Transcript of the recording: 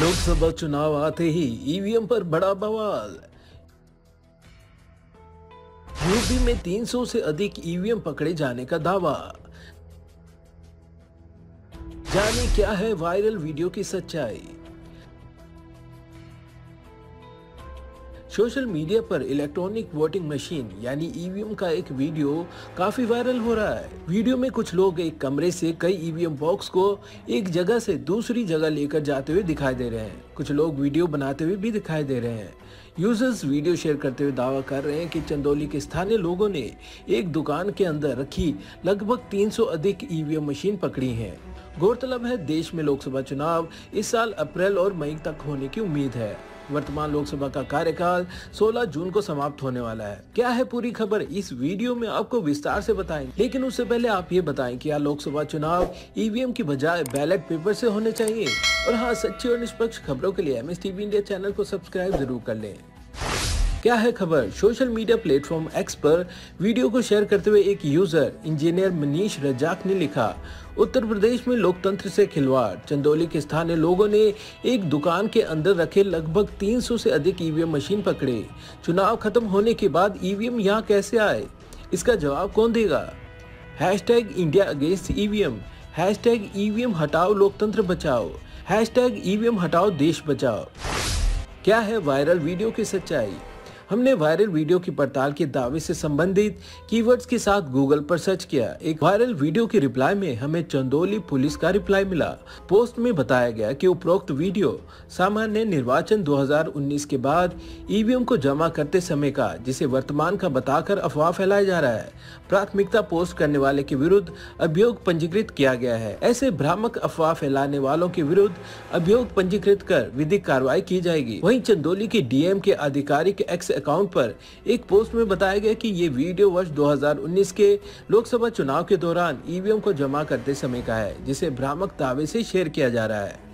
लोकसभा चुनाव आते ही ईवीएम पर बड़ा बवाल। यूपी में 300 से अधिक ईवीएम पकड़े जाने का दावा। जाने क्या है वायरल वीडियो की सच्चाई? सोशल मीडिया पर इलेक्ट्रॉनिक वोटिंग मशीन, यानी ईवीएम का एक वीडियो काफ़ी वायरल हो रहा है। वीडियो में कुछ लोग एक कमरे से कई ईवीएम बॉक्स को एक जगह से दूसरी जगह लेकर जाते हुए दिखाई दे रहे हैं। कुछ लोग वीडियो बनाते हुए भी दिखाई दे रहे हैं। यूज़र्स वीडियो शेयर करते हुए दावा कर रहे हैं कि चंदौली के स्थानीय लोगों ने एक दुकान के अंदर रखी लगभग 300 अधिक ईवीएम मशीन पकड़ी हैं। गौरतलब है, देश में लोकसभा चुनाव इस साल अप्रैल और मई तक होने की उम्मीद है। वर्तमान लोकसभा का कार्यकाल 16 जून को समाप्त होने वाला है। क्या है पूरी खबर? इस वीडियो में आपको विस्तार से बताएँगे। लेकिन उससे पहले आप ये बताएँ कि क्या लोकसभा चुनाव ईवीएम की बजाय बैलेट पेपर से होने चाहिए। और हाँ सच्ची और निष्पक्ष खबरों के लिए M S TV India channel को सब्सक्राइब ज़रूर कर लें। क्या है खबर? सोशल मीडिया प्लेटफॉर्म एक्स पर वीडियो को शेयर करते हुए एक यूज़र इंजीनियर मनीष रजाक ने लिखा, उत्तर प्रदेश में लोकतंत्र से खिलवाड़। चंदौली के स्थानीय लोगों ने एक दुकान के अंदर रखे लगभग 300 से अधिक ईवीएम मशीन पकड़े। चुनाव खत्म होने के बाद ईवीएम यहाँ कैसे आए? इसका जवाब कौन देगा? Hashtag India against EVM EVM हटाओ लोकतंत्र बचाओ। हैश टैग ईवीएम हटाओ देश बचाओ। क्या है वायरल वीडियो की सच्चाई? हमने वायरल वीडियो की पड़ताल के दावे से संबंधित कीवर्ड्स के साथ गूगल पर सर्च किया। एक वायरल वीडियो के रिप्लाई में हमें चंदोली पुलिस का रिप्लाई मिला। पोस्ट में बताया गया कि उपरोक्त वीडियो सामान्य निर्वाचन 2019 के बाद ईवीएम को जमा करते समय का, जिसे वर्तमान का बताकर अफवाह फैलाया जा रहा है। प्राथमिकता पोस्ट करने वाले के विरुद्ध अभियोग पंजीकृत किया गया है। ऐसे भ्रामक अफवाह फैलाने वालों के विरुद्ध अभियोग पंजीकृत कर विधिक कार्रवाई की जाएगी। वहीं चंदोली के डीएम के आधिकारिक एक्स अकाउंट पर एक पोस्ट में बताया गया कि ये वीडियो वर्ष 2019 के लोकसभा चुनाव के दौरान ईवीएम को जमा करते समय का है, जिसे भ्रामक दावे से शेयर किया जा रहा है।